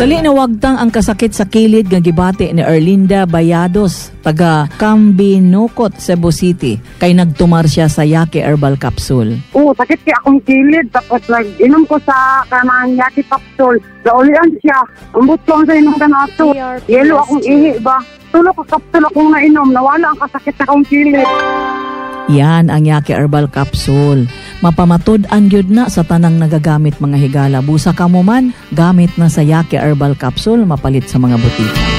Dali na wagtang ang kasakit sa kilid nga gibati ni Erlinda Bayados, taga Cambinocot, Cebu City, kay nagtumar siya sa Yake Herbal Capsule. Oo, sakit kaya akong kilid. Tapos nag-inom ko sa kanang yaki capsule. Naulian siya. Ambot ko ang sa inom ka na ito. Yelo akong ihi ba? Tulo ka capsule akong nainom. Nawala ang kasakit sa akong kilid. Yan ang Yake Herbal Capsule. Mapamatod ang gyud na sa tanang nagagamit mga higala. Busa ka man, gamit na sa Yake Herbal Capsule mapalit sa mga butika.